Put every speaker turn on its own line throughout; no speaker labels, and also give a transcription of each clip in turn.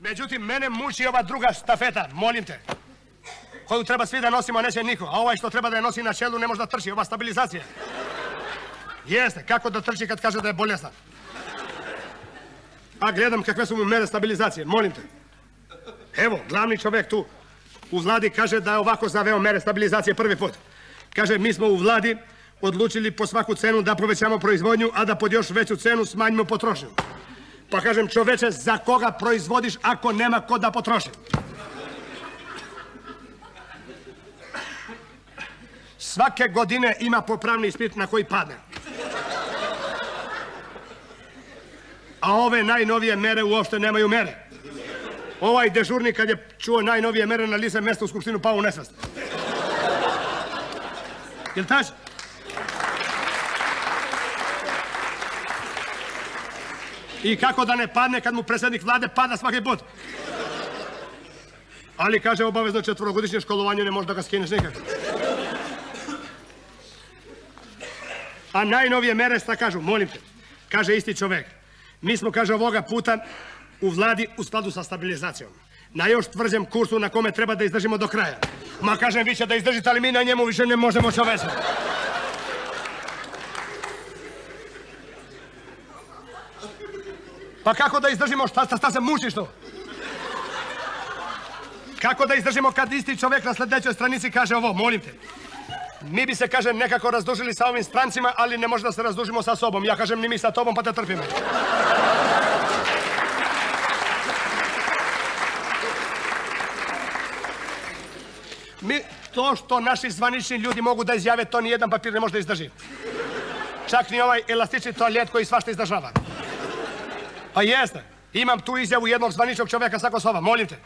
Međutim, mene muči ova druga štafeta, molim te. Koju treba svi da nosimo, a neće niko. A ovaj što treba da je nosi na čelu ne može da trči, ova stabilizacija. Jeste, kako da trči kad kaže da je bolestan? A gledam kakve su mu mere stabilizacije, molim te. Evo, glavni čovjek tu u vladi kaže da je ovako zaveo mere stabilizacije prvi put. Kaže, mi smo u vladi odlučili po svaku cenu da povećamo proizvodnju, a da pod još veću cenu smanjimo potrošnju. Pa kažem, čoveče, za koga proizvodiš ako nema ko da potroši? Svake godine ima popravni ispit na koji padne. A ove najnovije mere uopšte nemaju mere. Ovaj dežurnik kad je čuo najnovije mere na lice mesta u Skupštinu pao u nesvest. Jel tačno? I kako da ne padne kad mu predsjednik vlade pada svaki put? Ali kaže obavezno četvrogodišnje školovanje ne može da ga skineš nikako. A najnovije mere sta kažu, molim te, kaže isti čovjek. Mi smo, kaže, ovoga puta u vladi u skladu sa stabilizacijom. Na još tvrđem kursu na kome treba da izdržimo do kraja. Ma kažem, vi će da izdržite, ali mi na njemu više ne možemo čoveče. Pa kako da izdržimo, šta, šta, se mučiš to? Kako da izdržimo kad isti čovjek na sljedećoj stranici kaže ovo, molim te. Mi bi se, kažem, nekako razdužili sa ovim strancima, ali ne može da se razdužimo sa sobom. Ja kažem, ni mi sa tobom, pa te trpimo. Mi, to što naši zvanični ljudi mogu da izjave, to ni jedan papir ne može da izdrži. Čak ni ovaj elastični toalet koji svašta izdržava. Pa jeste. Imam tu izjavu jednog zvaničnog čovjeka sa Kosova, molim te.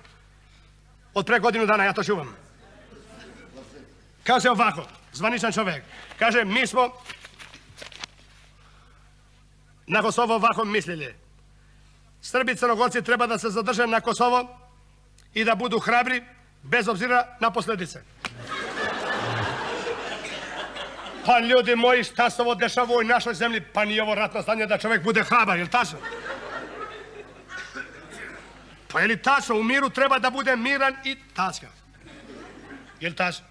Od pre godinu dana ja to čuvam. Kaže ovako, zvaničan čovjek. Kaže, mi smo na Kosovo ovako mislili. Srbi Crnogorci treba da se zadrže na Kosovo i da budu hrabri bez obzira na posljedice. Pa ljudi moji, šta se ovo dešava u našoj zemlji? Pa nije ovo ratno stanje da čovjek bude hrabar, jel tačno? Pa je li tačno? U miru treba da bude miran i tačka. Jel tačno?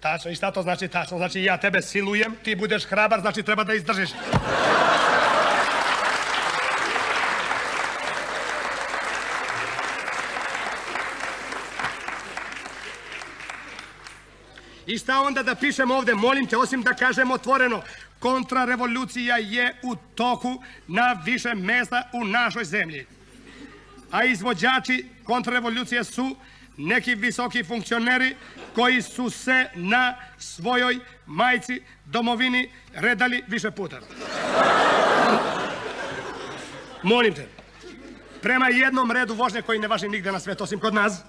Tačno, i šta to znači tačno? Znači ja tebe silujem, ti budeš hrabar, znači treba da izdržiš. I šta onda da pišem ovdje, molim te, osim da kažem otvoreno, kontrarevolucija je u toku na više mjesta u našoj zemlji. A izvođači kontrarevolucije su neki visoki funkcioneri koji su se na svojoj majci domovini redali više puta. Molim te, prema jednom redu vožnje koji ne važi nigdje na svijetu osim kod nas,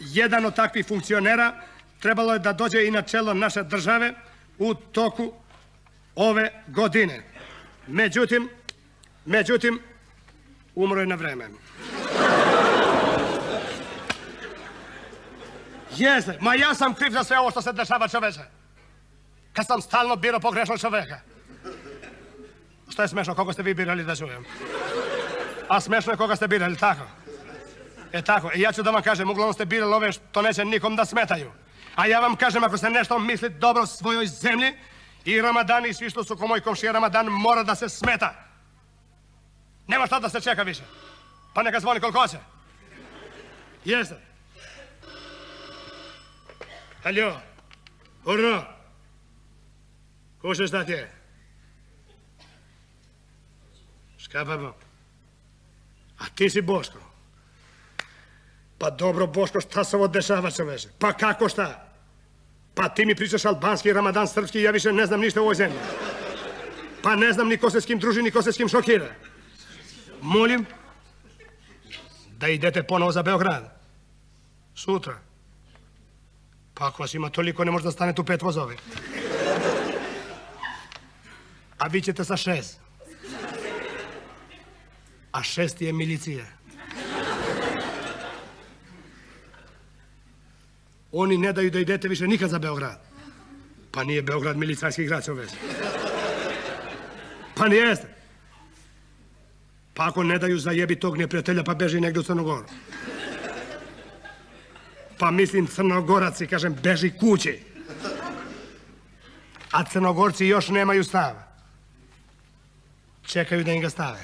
jedan od takvih funkcionera trebalo je da dođe i na čelo naše države u toku ove godine. Međutim, međutim, umro je na vreme. Jeste, ma ja sam kriv za sve ovo što se dešava čoveče. Kad sam stalno birao pogrešnog čoveka. Što je smešno, koga ste vi birali da čujem? A smešno je koga ste birali, tako? E tako, i ja ću da vam kažem, uglavnom ste birali ove što neće nikom da smetaju. A ja vam kažem, ako se nešto misli dobro svojoj zemlji, i Ramadan i svi što su ko moj komšija Ramadan mora da se smeta. Nema šta da se čeka više. Pa neka zvoni koliko hoće. Jeste. Aljo, urno, kušaš šta ti je? Škapamo. A ti si Boško. Pa dobro, Boško, šta se ovo dešava čoveče? Pa kako šta? Pa ti mi pričaš albanski, ramadan, srpski, ja više ne znam ništa u ovoj zemlji. Pa ne znam ni ko se s kim druži, ni ko se s kim šokira. Molim da idete ponovo za Beograd. Sutra. Pa ako vas ima toliko, ne može da stane tu pet vozovi. A vi ćete sa šest. A šest je milicija. Oni ne daju da idete više nikad za Beograd. Pa nije Beograd milicajski grad, već. Pa nije jeste. Pa ako ne daju zajebi tog neprijatelja, pa beži negdje u Crnogoru. Па мислим црногорац и кажем бежи куќи. А црногорци још немају става. Чекају да им га ставе.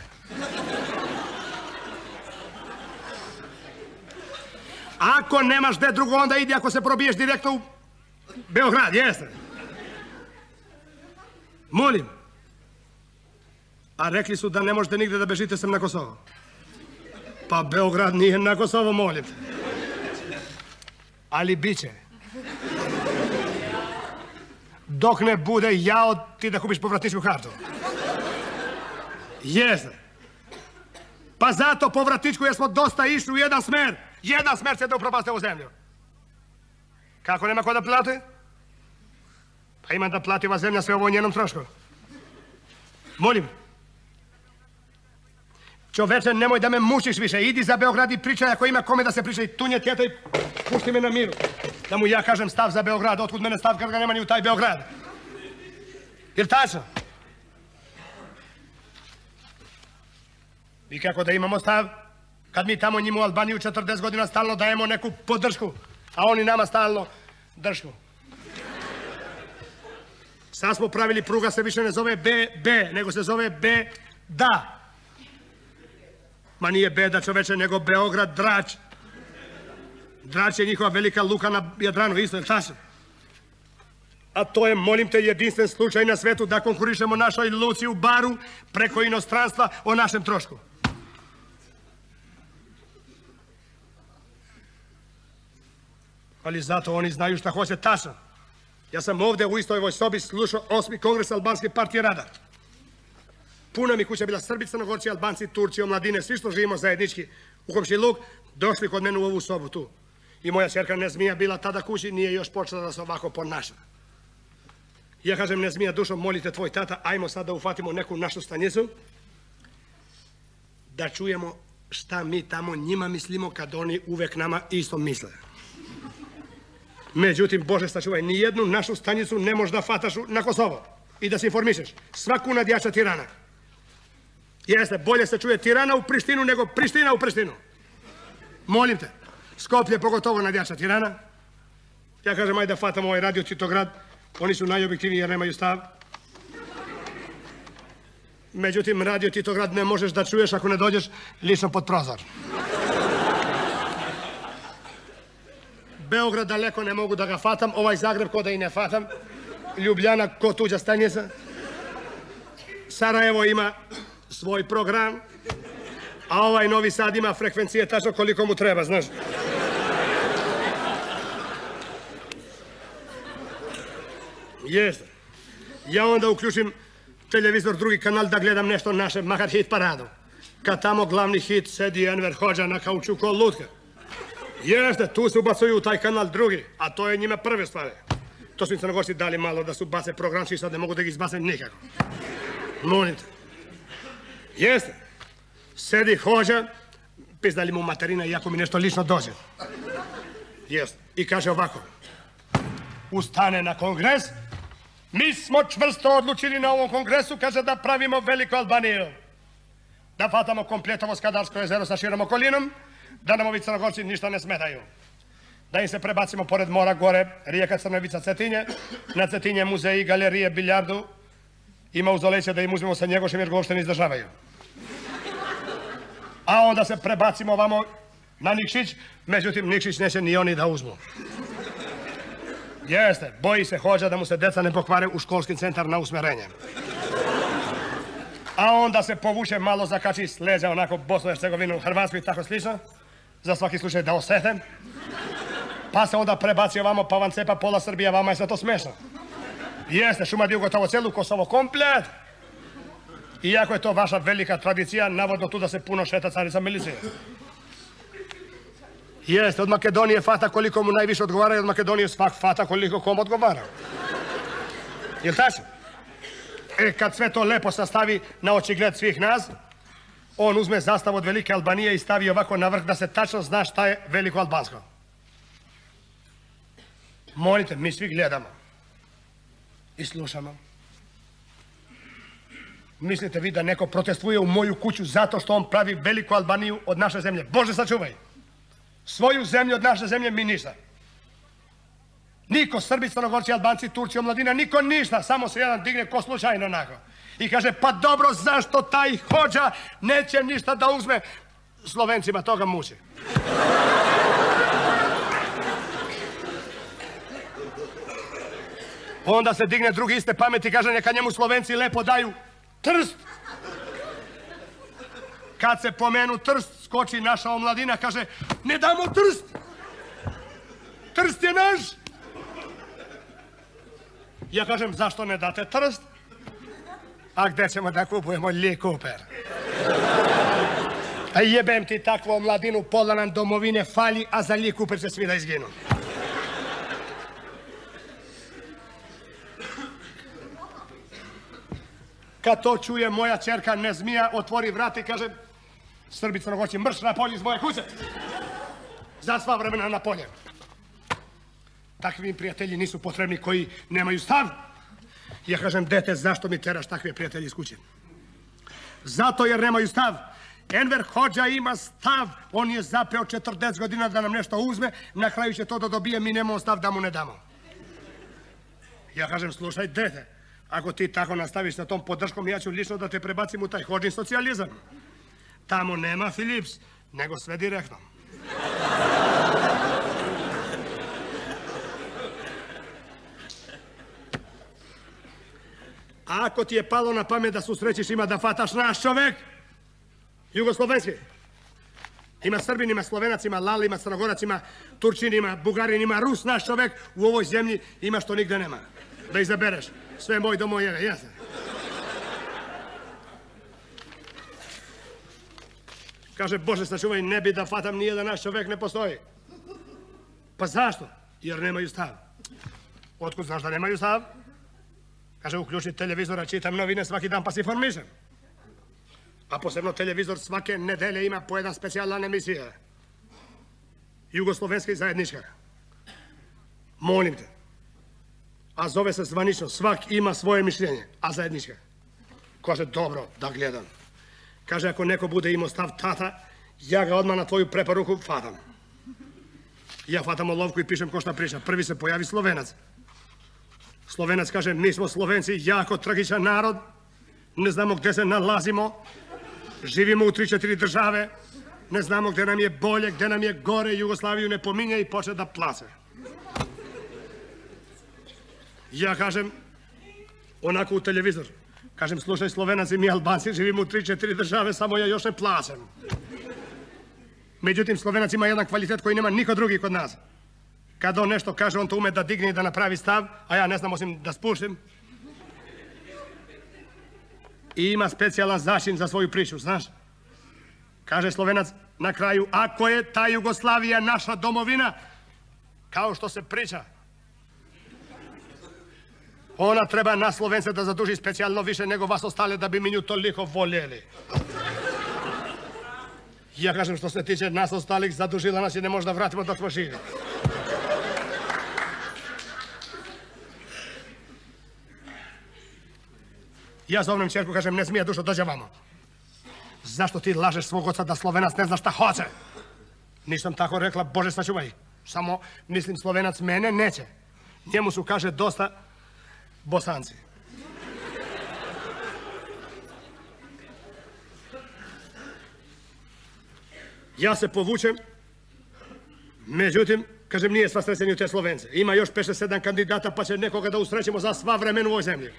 Ако немаш де друго, онда иди ако се пробиеш директно у Белград, јесте. Молим. А рекли су да не можете нигде да бежите сем на Косово. Па Белград ние на Косово, молим. Ali bit će. Dok ne bude jao ti da kupiš povratničku kartu. Jeste. Pa zato povratničku jer smo dosta išli u jedan smer. Jedan smer se da upropaste ovu zemlju. Kako nema ko da plati? Pa ima da plati ova zemlja sve ovo o njenom trošku. Molim. Човече, немој да ме мучиш више. Иди за Београд и причај, ако има коме да се причај. Туње тета и пушти ме на миру. Да му ја кажам став за Београд. откуд мене став кога нема ни у тај Београд? Ир тачно? И како да имамо став? Кад ми тамо ниму Албанију 40 година стално даемо неку поддршку, а они нама стално дршку. Са смо правили пруга, се више не зове ББ, него се зове Б да. Ma nije beda čoveče, nego Beograd Drać. Drać je njihova velika luka na Jadranu, isto je. A to je, molim te, jedinstven slučaj na svetu da konkurišemo našoj luci u baru preko inostranstva o našem trošku. Ali zato oni znaju šta hoće tačno. Ja sam ovdje u istoj ovoj sobi slušao osmi kongres Albanske partije rada. Puna mi kuća bila Srbi, Crnogorci, Albanci, Turci, omladine, svi što živimo zajednički u komšiluk, došli kod mene u ovu sobu tu. I moja čerka Nezmija bila tada kući, nije još počela da se ovako ponaša. Ja kažem, Nezmija, dušom, molite tvoj tata, ajmo sad da ufatimo neku našu stanicu, da čujemo šta mi tamo njima mislimo kad oni uvek nama isto misle. Međutim, Bože sačuvaj, ni jednu našu stanicu ne možeš da fataš na Kosovo i da se informišeš. Svaku nadjača tirana. Jeste, bolje se čuje tirana u Prištinu nego Priština u Prištinu. Molim te, Skoplje pogotovo nadjača tirana. Ja kažem, ajde da fatamo ovaj radio Titograd. Oni su najobjektivniji jer nemaju stav. Međutim, radio Titograd ne možeš da čuješ ako ne dođeš lično pod prozor. Beograd daleko ne mogu da ga fatam, ovaj Zagreb ko da i ne fatam. Ljubljana ko tuđa stanjica. Sarajevo ima svoj program, a ovaj Novi Sad ima frekvencije tačno koliko mu treba, znaš. Jeste. Ja onda uključim televizor, drugi kanal da gledam nešto naše, makar hit paradu. Kad tamo glavni hit sedi Enver Hođa na kauču ko lutka. Jeste, tu se ubacuju u taj kanal drugi, a to je njima prve stvari. To su im crnogorci dali malo da su bace programski, sad ne mogu da ih izbace nikako. Molim te. Jeste. Sedi hođa, pizdali mu materina iako mi nešto lično dođe. Jeste. I kaže ovako. Ustane na kongres. Mi smo čvrsto odlučili na ovom kongresu, kaže da pravimo veliku Albaniju. Da fatamo kompletovo Skadarsko jezero sa širom okolinom, da nam ovi crnogorci ništa ne smetaju. Da im se prebacimo pored mora gore, rijeka Crnovica Cetinje, na Cetinje muzeji, galerije, biljardu i mauzoleće da im uzmemo sa njegošem jer ga uopšte ne izdržavaju. A onda se prebacimo ovamo na Nikšić, međutim Nikšić neće ni oni da uzmu. Jeste, boji se hođa da mu se deca ne pokvare u školski centar na usmjerenje. A onda se povuče malo zakači s leđa onako Bosnu, Hercegovinu, Hrvatsku i tako slično za svaki slučaj da osete. Pa se onda prebaci ovamo, pa vam cepa pola Srbija, vama je sve to smešno. Jeste, Šumadiju gotovo celu Kosovo komplet. Iako je to vaša velika tradicija, navodno tu da se puno šeta carica milicije. Jeste, od Makedonije fata koliko mu najviše odgovara i od Makedonije svak fata koliko kom odgovara. Jel tačno? E, kad sve to lepo sastavi na očigled svih nas, on uzme узме od Velike Albanije i stavi ovako na vrh da se tačno zna šta je veliko albansko. Molite, mi svi gledamo i slušamo. Mislite vi da neko protestuje u moju kuću zato što on pravi veliku Albaniju od naše zemlje? Bože sačuvaj! Svoju zemlju od naše zemlje mi ništa. Niko, Srbi, Crnogorci, Albanci, Turci, omladina, niko ništa. Samo se jedan digne ko slučajno onako. I kaže, pa dobro, zašto taj hođa neće ništa da uzme? Slovencima toga muči. Onda se digne drugi iste pameti i kaže, neka njemu Slovenci lepo daju trst. Kad se pomenu trst, skoči naša omladina, kaže, ne damo trst. Trst je naš. Ja kažem, zašto ne date trst? A gde ćemo da kupujemo Lee Cooper? A jebem ti takvu omladinu, pola nam domovine fali, a za Lee Cooper će svi da izginu. Kad to čuje moja čerka Nezmija, otvori vrat i kaže Srbi crnogorci, mrš na polje iz moje kuće. Za sva vremena na polje. Takvi prijatelji nisu potrebni koji nemaju stav. Ja kažem, dete, zašto mi teraš takve prijatelji iz kuće? Zato jer nemaju stav. Enver Hođa ima stav. On je zapeo 40 godina da nam nešto uzme. Na kraju će to da dobije, mi nemamo stav da mu ne damo. Ja kažem, slušaj, dete, Ако ти тако наставиш на том поддршком, ја ќе лично да те пребацим у тај ходин социализам. Таму нема Филипс, него све директно. Ако ти е пало на памет да се има да фаташ наш човек, југословенски. Има србин, има словенац, има лали, има црногорац, има турчин, има бугарин, има рус, наш човек у овој земји има што нигде нема да избереш. Све мој до мојега, јас. Каже, Боже, сачувај, не би да фатам ни да наш човек не постои. Па зашто? Јер немају став. Откуд знаш да немају став? Каже, уклучи телевизора, читам новине сваки дан, па си формишам. А посебно телевизор сваке неделе има по една специјална емисија. Југословенска и заедничка. Молим те, а зове се званично, свак има своје мишљење, а заедничка. Каже, добро, да гледам. Каже, ако некој буде имо став тата, ја га одма на твоју препоруку фатам. Ја фатам оловку и пишем кошта приша. Први се појави словенец. Словенец каже, ми смо словенци, јако трагичен народ, не знамо каде се налазимо, живиме у 3-4 државе, не знамо каде нам е боле, каде нам е горе, Југославију не поминја и почне да пласе. Ja kažem, onako u televizor, kažem, slušaj Slovenac i mi Albanci živimo u tri, četiri države, samo ja još ne placem. Međutim, Slovenac ima jedan kvalitet koji nema niko drugi kod nas. Kad on nešto kaže, on to ume da digne i da napravi stav, a ja ne znam osim da spuštim. I ima specijalan zašin za svoju priču, znaš? Kaže Slovenac na kraju, ako je ta Jugoslavija naša domovina, kao što se priča, ona treba na Slovence da zaduži specijalno više nego vas ostale da bi mi nju toliko voljeli. Ja kažem što se tiče nas ostalih, zadužila nas i ne možda vratimo dok smo živi. Ja zovnem čerku, kažem, ne smije dušo, dođe vamo. Zašto ti lažeš svog oca da Slovenac ne zna šta hoće? Nisam tako rekla, Bože sačuvaj. Samo, mislim, Slovenac mene neće. Njemu su, kaže, dosta босанци. Ја се повучем, меѓутим, кажем, ние сва сресени те словенци. Има још 5-7 кандидата, па ќе некога да усречемо за сва време во овој земји.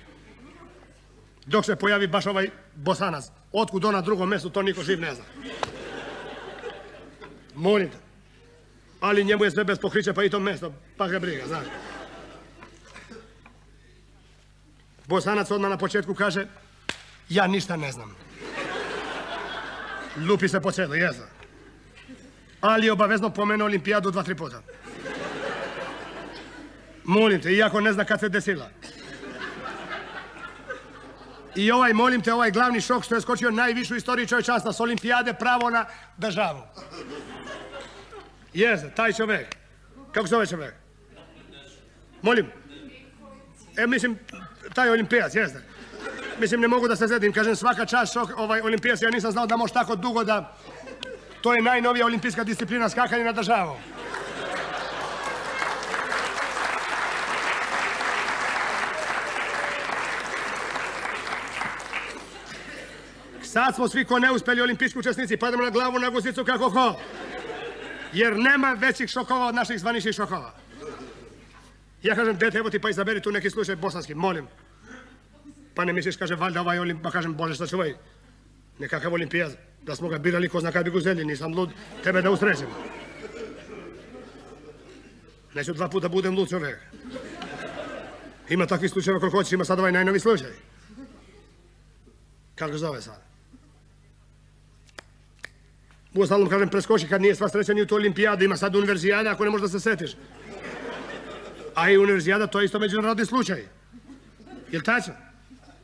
Док се појави баш овај босанац. Откуд на друго место, то никој жив не зна. Молите. Али njemu е све без pokrića, па и то место, па ga брига, знаеш. Bosanac odmah na početku kaže, ja ništa ne znam. Lupi se po celu, jesam. Ali obavezno pomene olimpijadu dva, tri puta. Molim te, iako ne zna kad se desila. I ovaj, molim te, ovaj glavni šok što je skočio najvišu istoriju čovječanstva s olimpijade pravo na državu. Jeste, taj čovjek. Kako se zove čovjek? Molim. E, mislim, taj olimpijac, jeste. Mislim, ne mogu da se zedim. Kažem, svaka čast ovaj, olimpijac, ja nisam znao da može tako dugo da... To je najnovija olimpijska disciplina, skakanje na državu. Sad smo svi ko neuspeli olimpijski učesnici, padamo na glavu na guzicu kako ko. Jer nema većih šokova od naših zvaničnih šokova. Ja kažem, dete, evo ti pa izaberi tu neki slučaj bosanski, molim. Pa ne misliš, kaže, valjda ovaj. Pa kažem, Bože, sačuvaj, nekakav olimpijaz. Da smo ga birali, ko zna kad bi ga uzeli, nisam lud, tebe da usrećem. Neću dva puta budem lud čovjek. Ima takvih slučajeva koliko hoćeš, ima sad ovaj najnovi slučaj. Kako zove sad? Uostalom, kažem, preskoči kad nije sva sreća ni u tu olimpijadu, ima sad univerzijada ako ne možeš da se setiš. A i univerzijada, to je isto međunarodni slučaj. Jel tačno?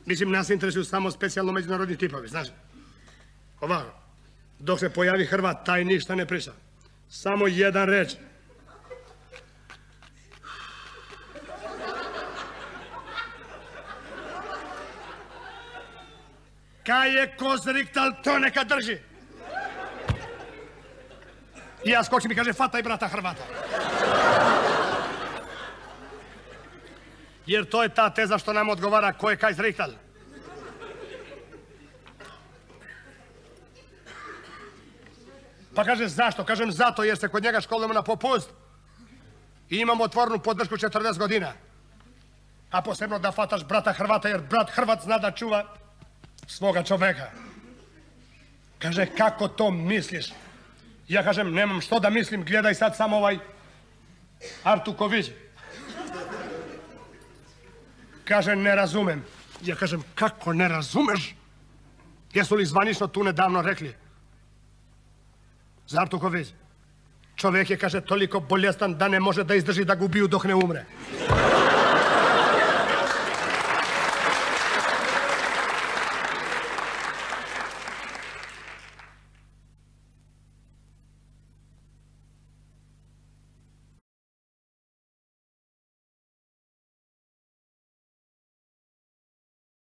Mislim, nas interesuju samo specijalno međunarodni tipovi, znaš? Ovako, dok se pojavi Hrvat, taj ništa ne priča. Samo jedan reč. Kaj je kozriktal, to neka drži. I ja skočim i kaže, fataj brata Hrvata. Јер тоа е таа теза што нам одговара кој е кај зрихтал. Па каже зашто? Кажем зато јер се код njega школуваме на попуст. И имамо отворну поддршку 40 година. А посебно да фаташ брата Хрвата, јер брат Хрват зна да чува свога човека. Каже, како то мислиш? Ја кажем, немам што да мислим, гледај сад само овај Артуковиќ. Каже, не разумем. Ја кажам како не разумеш? Јесу ли званично ту недавно рекли? Зар тука вези? Човек е каже, толико болестан да не може да издржи да го убију не умре.